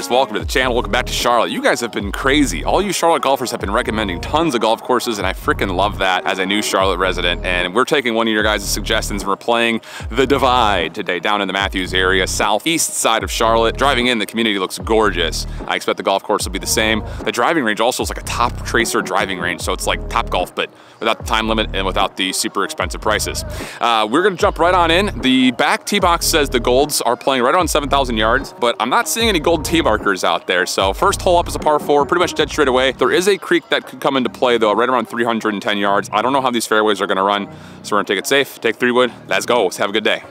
Golfers, welcome to the channel. Welcome back to Charlotte. You guys have been crazy. All you Charlotte golfers have been recommending tons of golf courses, and I freaking love that as a new Charlotte resident. And we're taking one of your guys' suggestions, and we're playing The Divide today down in the Matthews area, southeast side of Charlotte. Driving in, the community looks gorgeous. I expect the golf course will be the same. The driving range also is like a Toptracer driving range, so it's like Top Golf, but without the time limit and without the super expensive prices. Uh, we're gonna jump right on in. The back tee box says the Golds are playing right around 7,000 yards, but I'm not seeing any gold tee markers out there. So first hole up is a par four, pretty much dead straight away. There is a creek that could come into play though, right around 310 yards. I don't know how these fairways are gonna run, so we're gonna take it safe, take three wood, let's go, let's have a good day.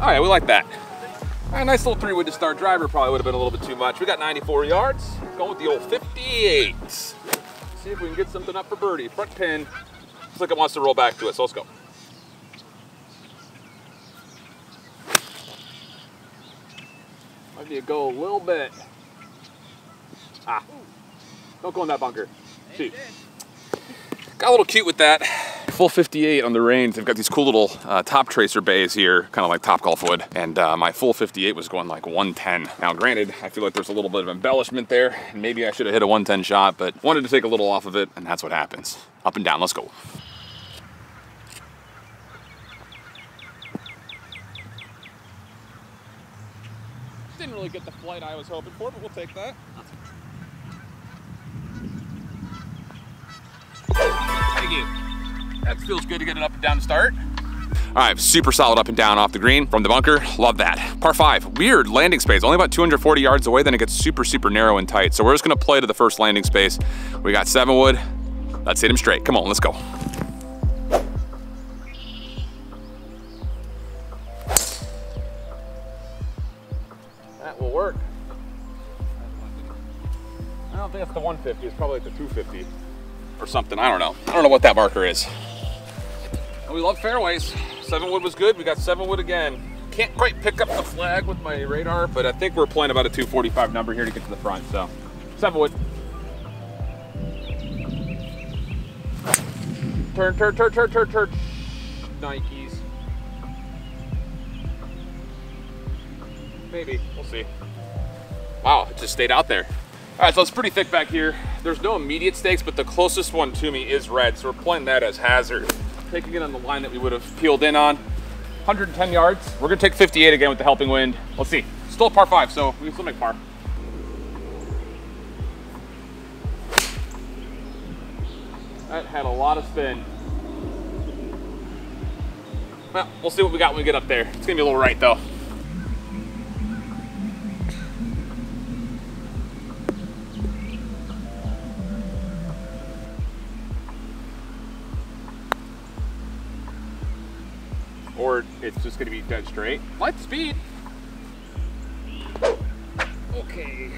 All right, we like that. All right, nice little three wood to start. Driver probably would have been a little bit too much. We got 94 yards. Going with the old 58. See if we can get something up for birdie. Front pin. Looks like it wants to roll back to us. So let's go. Might be a go a little bit. Ah. Don't go in that bunker. Shoot. Got a little cute with that. Full 58 on the range. They've got these cool little uh, Toptracer bays here, kind of like Top Golf would. And uh, my full 58 was going like 110. Now, granted, I feel like there's a little bit of embellishment there. And maybe I should have hit a 110 shot, but wanted to take a little off of it, and that's what happens. Up and down, let's go. Didn't really get the flight I was hoping for, but we'll take that. That feels good to get it up and down to start. All right, super solid up and down off the green from the bunker. Love that. Par five, weird landing space, only about 240 yards away, then it gets super, super narrow and tight. So we're just gonna play to the first landing space. We got seven wood. Let's hit him straight. Come on, let's go. That will work. I don't think it's the 150, it's probably like the 250 or something. I don't know. I don't know what that marker is. We love fairways. Seven wood was good. We got seven wood again. Can't quite pick up the flag with my radar, but I think we're playing about a 245 number here to get to the front. So seven wood. Turn, turn, turn, turn, turn, turn. Nikes. Maybe. We'll see. Wow, it just stayed out there. All right, so it's pretty thick back here. There's no immediate stakes, but the closest one to me is red, so we're playing that as hazard. Taking it on the line that we would have peeled in on. 110 yards. We're gonna take 58 again with the helping wind. Let's see. Still par five, so we can still make par. That had a lot of spin. Well, we'll see what we got when we get up there. It's gonna be a little right though. Or it's just gonna be dead straight. Light the speed. Okay.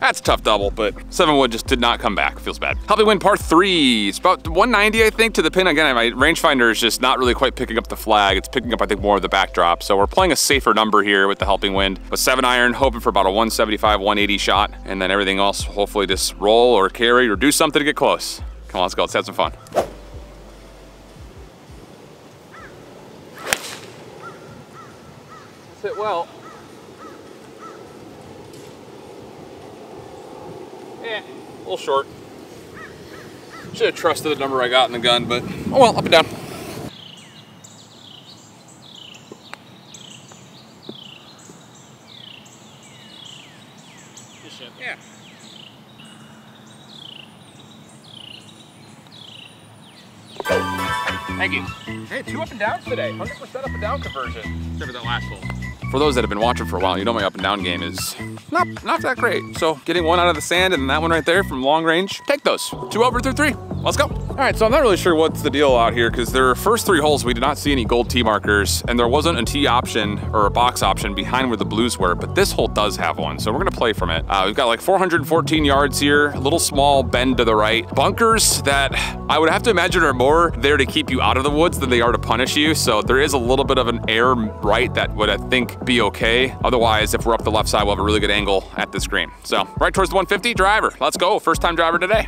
That's a tough double, but seven wood just did not come back. Feels bad. Helping win par three. It's about 190, I think, to the pin. Again, my rangefinder is just not really quite picking up the flag. It's picking up, I think, more of the backdrop. So we're playing a safer number here with the helping wind. But seven iron, hoping for about a 175, 180 shot. And then everything else, hopefully just roll or carry or do something to get close. Come on, let's go. Let's have some fun. Well. Eh, a little short. Should have trusted the number I got in the gun, but oh well, up and down. Yeah. Thank you. Hey, two up and downs today. 100% up and down conversion. Except for that last hole. For those that have been watching for a while, you know my up and down game is not, not that great. So getting one out of the sand and that one right there from long range, take those. Two over through three. Let's go. All right, so I'm not really sure what's the deal out here because their first three holes, we did not see any gold tee markers and there wasn't a tee option or a box option behind where the blues were, but this hole does have one. So we're gonna play from it. Uh, we've got like 414 yards here, a little small bend to the right. Bunkers that I would have to imagine are more there to keep you out of the woods than they are to punish you. So there is a little bit of an air right that would, I think, be okay. Otherwise, if we're up the left side, we'll have a really good angle at this green. So right towards the 150 driver. Let's go, first time driver today.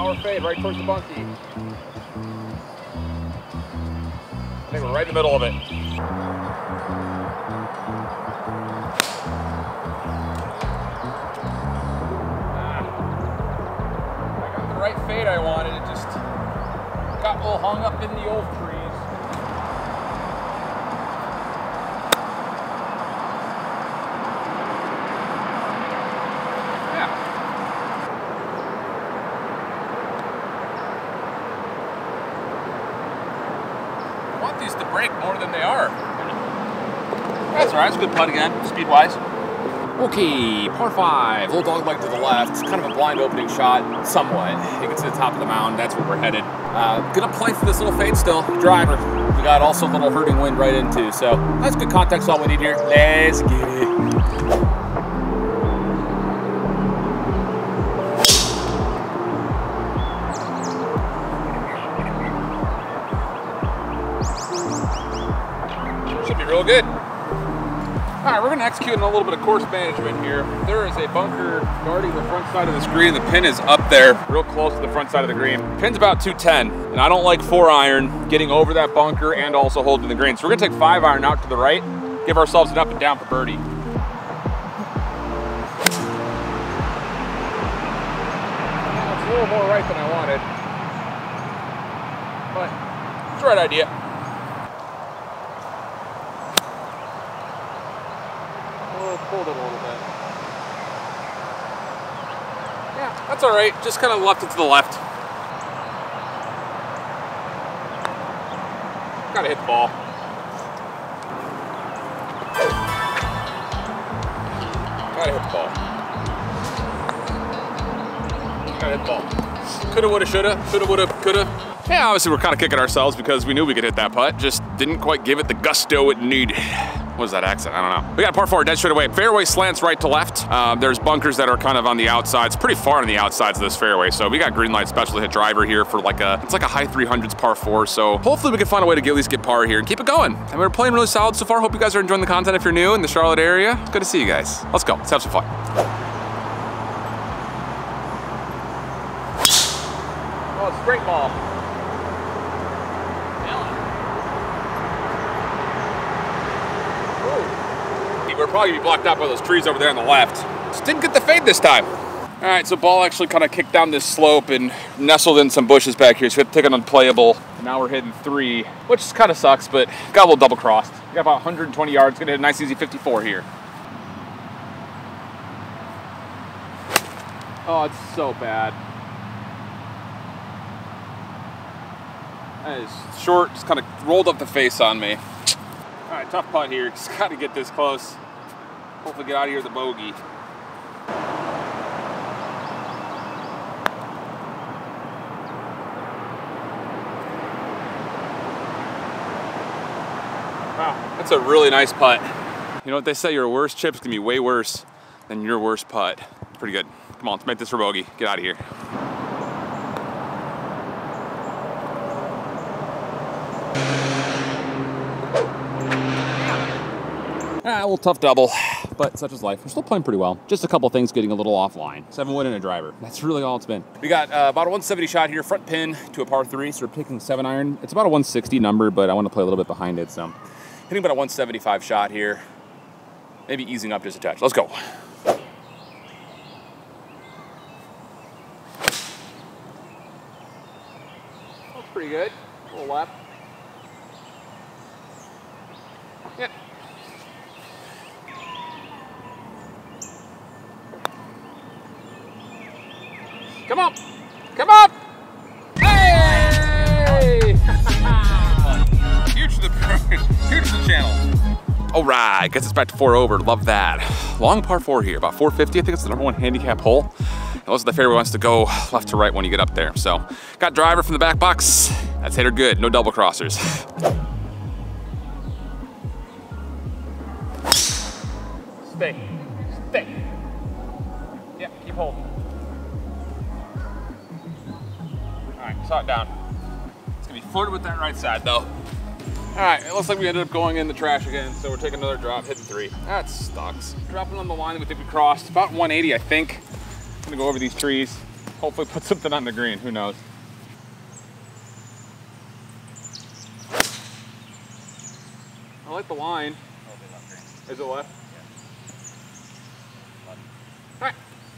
Power fade right towards the bunkie. I think we're right in the middle of it. Ah. I got the right fade I wanted. It just got a hung up in the old more than they are. That's all right, it's a good putt again, speed-wise. Okay, par five, little dog leg to the left. It's kind of a blind opening shot, somewhat. You can see the top of the mound, that's where we're headed. Uh, gonna play for this little fade still, driver. We got also a little hurting wind right into, so that's good context all we need here. Let's get it. Real good. All right, we're gonna execute on a little bit of course management here. There is a bunker guarding the front side of the green. The pin is up there, real close to the front side of the green. Pin's about 210, and I don't like four iron getting over that bunker and also holding the green. So we're gonna take five iron out to the right, give ourselves an up and down for birdie. It's a little more right than I wanted, but it's the right idea. Pulled it a little bit. Yeah, that's all right. Just kind of left it to the left. Gotta hit the ball. Gotta hit the ball. Gotta hit the ball. Coulda, woulda, shoulda. Shoulda, woulda, coulda. Yeah, obviously we're kind of kicking ourselves because we knew we could hit that putt. Just didn't quite give it the gusto it needed. What was that accent? I don't know. We got a par four, dead straight away. Fairway slants right to left. Uh, there's bunkers that are kind of on the outsides, pretty far on the outsides of this fairway. So we got green light special hit driver here for like a, it's like a high 300s par four. So hopefully we can find a way to get, at least get par here and keep it going. And we're playing really solid so far. Hope you guys are enjoying the content if you're new in the Charlotte area. Good to see you guys. Let's go, let's have some fun. Oh, it's ball. we're probably be blocked out by those trees over there on the left. Just didn't get the fade this time. All right, so ball actually kind of kicked down this slope and nestled in some bushes back here, so we had to take it unplayable. Now we're hitting three, which kind of sucks, but got a little double crossed. got about 120 yards, gonna hit a nice easy 54 here. Oh, it's so bad. That is short, just kind of rolled up the face on me. All right, tough putt here. Just got to get this close. Hopefully get out of here with a bogey. Wow, that's a really nice putt. You know what they say, your worst chip's gonna be way worse than your worst putt. Pretty good. Come on, let's make this for bogey. Get out of here. Little tough double, but such is life. We're still playing pretty well. Just a couple things getting a little offline. Seven wood and a driver. That's really all it's been. We got uh, about a 170 shot here, front pin to a par three, so we're picking seven iron. It's about a 160 number, but I want to play a little bit behind it, so hitting about a 175 shot here. Maybe easing up just a touch. Let's go. That's pretty good. A little left. Yeah. Come on. Come on. Hey! huge to the huge to the channel. All right, gets us back to four over. Love that. Long par four here, about 450. I think it's the number one handicap hole. Unless the fairway wants to go left to right when you get up there. So, got driver from the back box. That's hit her good. No double crossers. Saw it down. It's gonna be floated with that right side though. All right, it looks like we ended up going in the trash again, so we're taking another drop, hitting three. That sucks. Dropping on the line that we think we crossed, about 180, I think. I'm gonna go over these trees, hopefully put something on the green, who knows. I like the line. Oh, Is it left?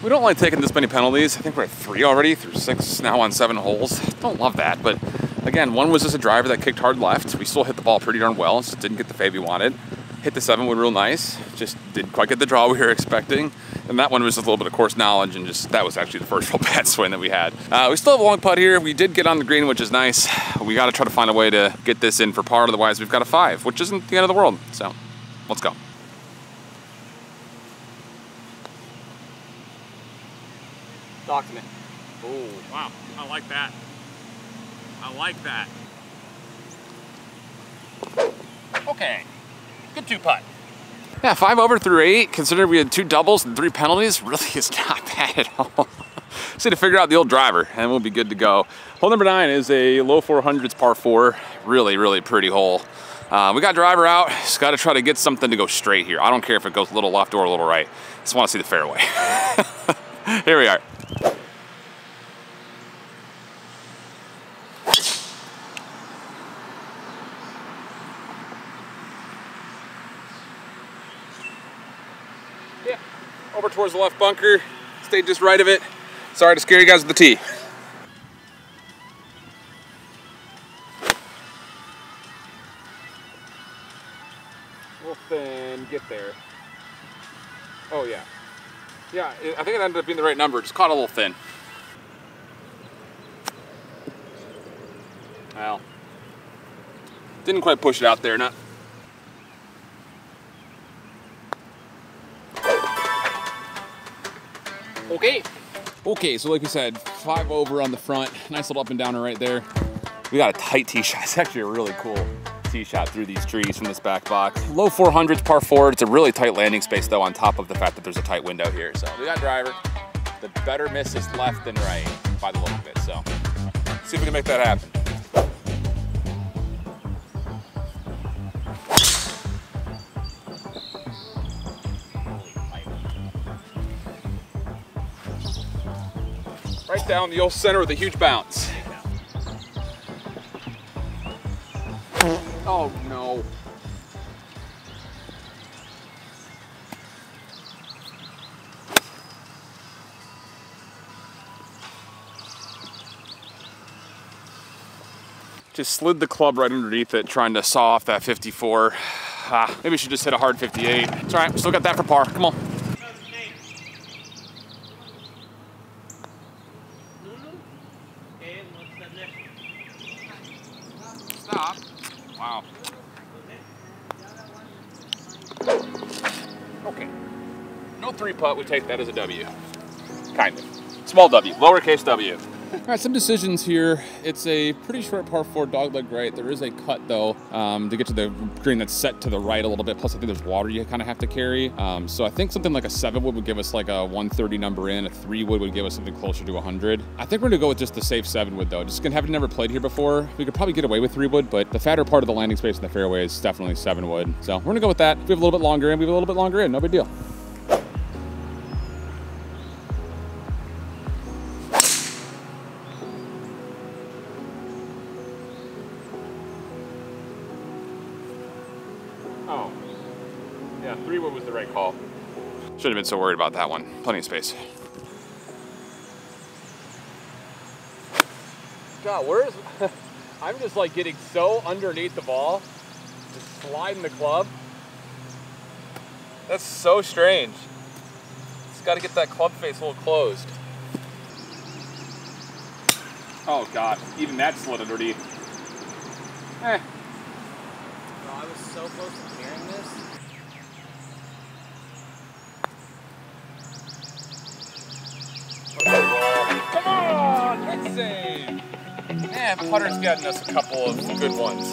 We don't like taking this many penalties. I think we're at three already through six now on seven holes. Don't love that, but again, one was just a driver that kicked hard left. We still hit the ball pretty darn well, just didn't get the fade we wanted. Hit the seven wood real nice, just didn't quite get the draw we were expecting. And that one was just a little bit of course knowledge and just, that was actually the first real bad swing that we had. Uh, we still have a long putt here. We did get on the green, which is nice. We gotta try to find a way to get this in for par, otherwise we've got a five, which isn't the end of the world. So, let's go. Talk to me. Oh, wow. I like that. I like that. Okay. Good two putt. Yeah, five over through eight. Considering we had two doubles and three penalties, really is not bad at all. Just need to figure out the old driver and we'll be good to go. Hole number nine is a low 400s par four. Really, really pretty hole. Uh, we got driver out. Just got to try to get something to go straight here. I don't care if it goes a little left or a little right. Just want to see the fairway. here we are. Over towards the left bunker. Stayed just right of it. Sorry to scare you guys with the tee. Little thin, get there. Oh yeah. Yeah, I think it ended up being the right number. Just caught a little thin. Well, didn't quite push it out there. Not Okay. Okay, so like we said, five over on the front. Nice little up and downer right there. We got a tight tee shot. It's actually a really cool tee shot through these trees from this back box. Low 400s, par four. It's a really tight landing space though on top of the fact that there's a tight window here. So we got driver. The better miss is left than right by the look of it. So see if we can make that happen. Right down the old center with a huge bounce. Oh no. Just slid the club right underneath it, trying to saw off that 54. Ah, maybe we should just hit a hard 58. It's all right, still got that for par. Come on. Stop. Wow. Okay. No three putt, we take that as a W. Kind of. Small W, lowercase w. All right, some decisions here. It's a pretty short par four dogleg right. There is a cut though um, to get to the green that's set to the right a little bit. Plus, I think there's water you kind of have to carry. Um, so I think something like a seven wood would give us like a 130 number in. A three wood would give us something closer to 100. I think we're gonna go with just the safe seven wood though. Just gonna have never played here before. We could probably get away with three wood, but the fatter part of the landing space in the fairway is definitely seven wood. So we're gonna go with that. We have a little bit longer in, we have a little bit longer in. No big deal. Shouldn't have been so worried about that one. Plenty of space. God, where's... I'm just like getting so underneath the ball, just sliding the club. That's so strange. Just got to get that club face a little closed. Oh God, even that slid underneath. Eh. Bro, I was so close Yeah, putter's getting us a couple of good ones.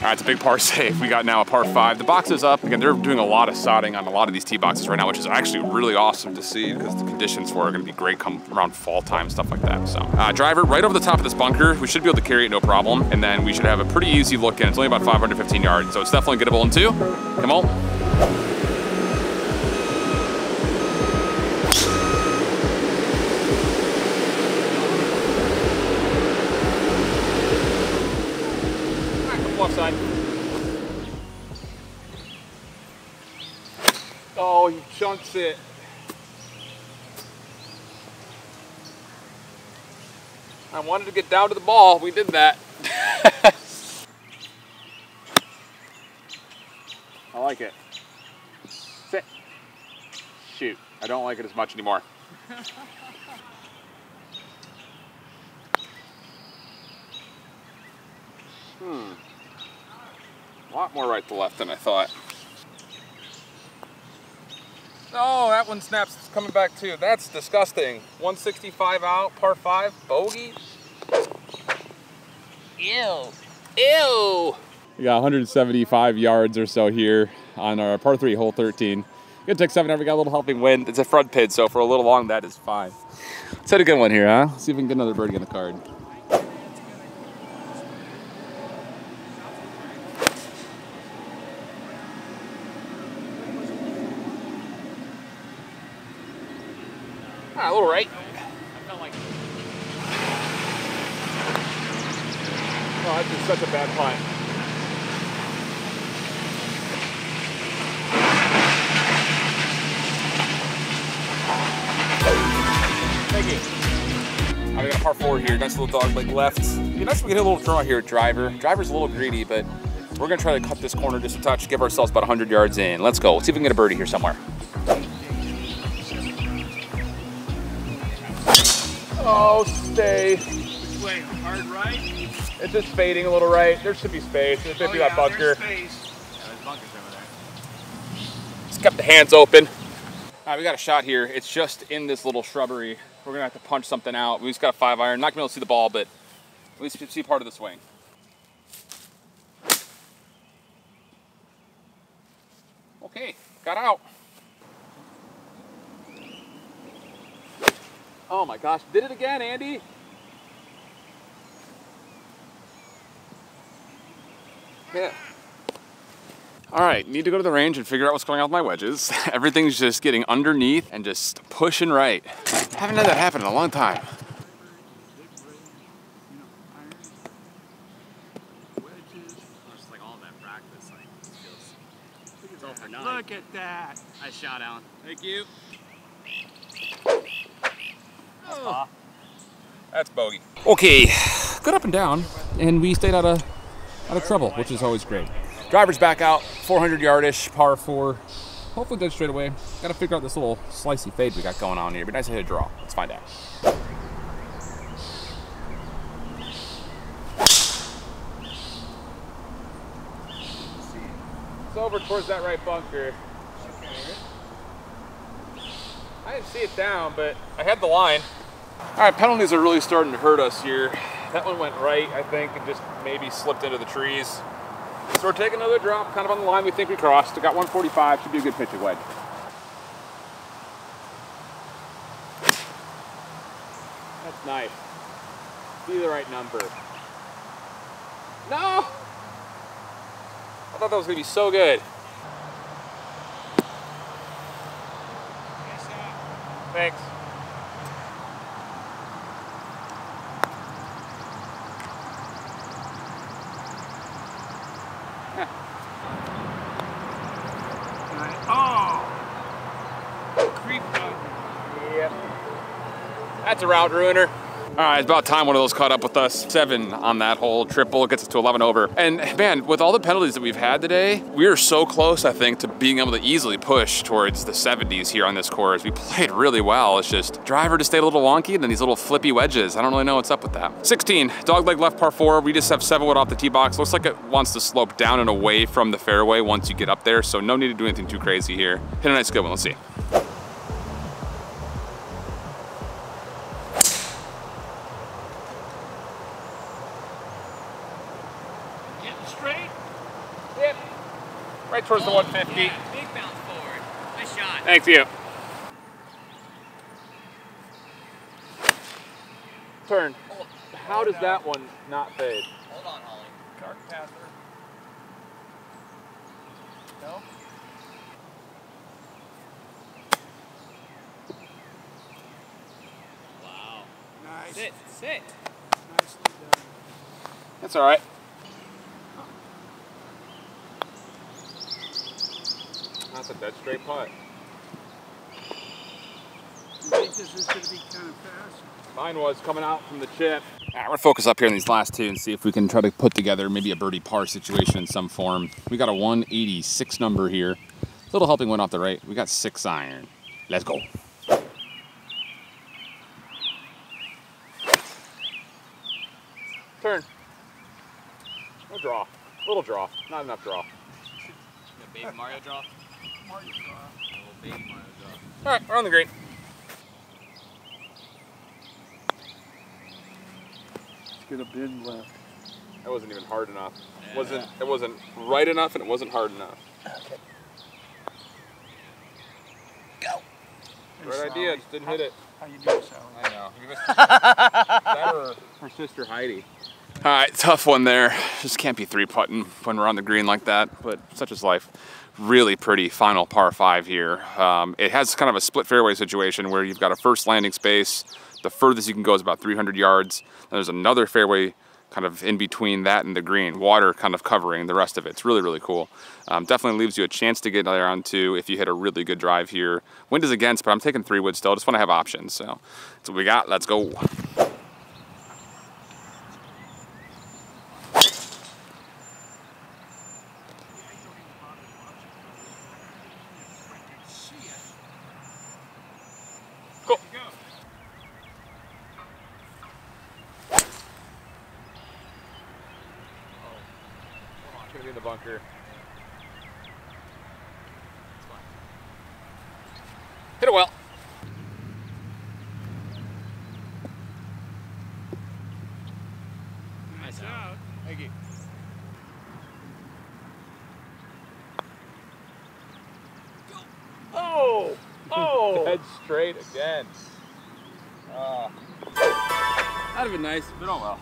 All right, it's a big par save. We got now a par five. The box is up. Again, they're doing a lot of sodding on a lot of these tee boxes right now, which is actually really awesome to see because the conditions for it are gonna be great come around fall time, stuff like that. So uh, driver right over the top of this bunker. We should be able to carry it no problem. And then we should have a pretty easy look in. It's only about 515 yards, so it's definitely gettable in two. Come on. Oh, he chunks it. I wanted to get down to the ball. We did that. I like it. Sit. Shoot. I don't like it as much anymore. hmm. A lot more right to left than I thought. Oh, that one snaps coming back too. That's disgusting. 165 out, par five, bogey. Ew. Ew. We got 175 yards or so here on our par three, hole 13. Good take seven, we got a little helping wind. It's a front pid, so for a little long, that is fine. Let's hit a good one here, huh? See if we can get another birdie on the card. Dog leg left. Be nice if we get a little draw here, driver. Driver's a little greedy, but we're gonna try to cut this corner just a touch, give ourselves about 100 yards in. Let's go. Let's see if we can get a birdie here somewhere. Oh, stay. Which way? Hard right? It's just fading a little right. There should be space. Oh, there's maybe oh, that bunker. space. Yeah, there's bunkers over there. Just kept the hands open. All right, we got a shot here. It's just in this little shrubbery. We're gonna have to punch something out. We just got a five iron. Not gonna be able to see the ball, but at least see part of the swing. Okay, got out. Oh my gosh, did it again, Andy? Yeah. All right, need to go to the range and figure out what's going on with my wedges. Everything's just getting underneath and just pushing right. Haven't had that happen in a long time. Look at that. I shot, Alan. Thank you. Oh. That's bogey. Okay, good up and down, and we stayed out of out of trouble, which is always great. Driver's back out, 400 yardish, par four. Hopefully good straight away. Got to figure out this little slicey fade we got going on here. Be nice to hit a draw. Let's find out. It's over towards that right bunker. I didn't see it down, but I had the line. All right, penalties are really starting to hurt us here. That one went right, I think, and just maybe slipped into the trees. So we're taking another drop, kind of on the line we think we crossed. We got 145, should be a good pitching wedge. That's nice. Be the right number. No! I thought that was gonna be so good. Thanks. That's a route ruiner. All right, it's about time one of those caught up with us. Seven on that hole, triple, gets us to 11 over. And man, with all the penalties that we've had today, we are so close, I think, to being able to easily push towards the 70s here on this course. We played really well. It's just driver to stay a little wonky and then these little flippy wedges. I don't really know what's up with that. 16, dog leg left par four. We just have seven wood off the tee box. Looks like it wants to slope down and away from the fairway once you get up there. So no need to do anything too crazy here. Hit a nice good one, let's see. right towards the 150. Yeah, big bounce forward. Nice shot. Thanks you. Turn. How does that one not fade? Hold on, Holly. Cart passer. No? Wow. Nice. Sit, sit. Nicely done. That's all right. That's a dead straight putt. You think this is going to be kind of fast? Mine was coming out from the chip. All right, we're gonna focus up here in these last two and see if we can try to put together maybe a birdie par situation in some form. We got a 186 number here. A little helping one off the right. We got six iron. Let's go. Turn. No draw. Little draw. Not enough draw. The baby Mario draw. Mario draw. Little baby Mario draw. All right, we're on the green. Let's get a bend left. That wasn't even hard enough. Yeah. wasn't It wasn't right enough and it wasn't hard enough. Hey, Right idea, Sally. just didn't hit it. How you doing, Sally? I know. that or her sister Heidi. All right, tough one there. Just can't be three putting when we're on the green like that, but such is life. Really pretty final par five here. Um, it has kind of a split fairway situation where you've got a first landing space. The furthest you can go is about 300 yards. There's another fairway kind of in between that and the green, water kind of covering the rest of it. It's really, really cool. Um, definitely leaves you a chance to get there on two if you hit a really good drive here. Wind is against, but I'm taking three wood still. Just want to have options. So that's what we got. Let's go. Hit it well. Nice out. Thank you. Oh! Oh! Head straight again. Ah. That'd have been nice, but oh well. All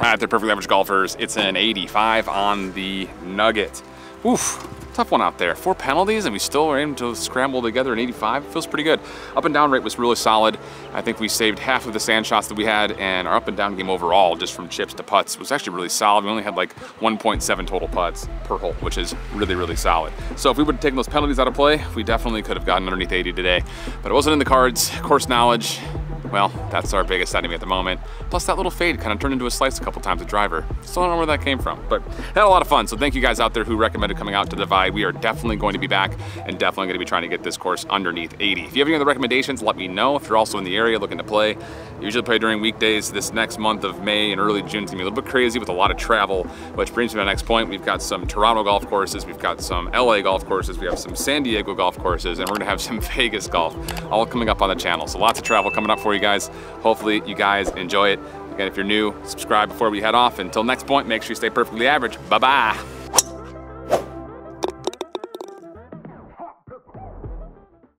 right, they're perfectly average golfers. It's an 85 on the Nugget. Oof, tough one out there. Four penalties, and we still were able to scramble together in 85. Feels pretty good. Up and down rate was really solid. I think we saved half of the sand shots that we had, and our up and down game overall, just from chips to putts, was actually really solid. We only had like 1.7 total putts per hole, which is really, really solid. So if we would have taken those penalties out of play, we definitely could have gotten underneath 80 today. But it wasn't in the cards. Course knowledge, well, that's our biggest enemy at the moment. Plus that little fade kind of turned into a slice a couple times at driver. Still don't know where that came from, but had a lot of fun. So thank you guys out there who recommended coming out to Divide. We are definitely going to be back and definitely going to be trying to get this course underneath 80. If you have any other recommendations, let me know. If you're also in the area looking to play, usually play during weekdays. This next month of May and early June is gonna be a little bit crazy with a lot of travel, which brings me to my next point. We've got some Toronto golf courses, we've got some LA golf courses, we have some San Diego golf courses, and we're gonna have some Vegas golf all coming up on the channel. So lots of travel coming up for you guys. Hopefully you guys enjoy it. Again, if you're new, subscribe before we head off. Until next point, make sure you stay perfectly average. Bye-bye.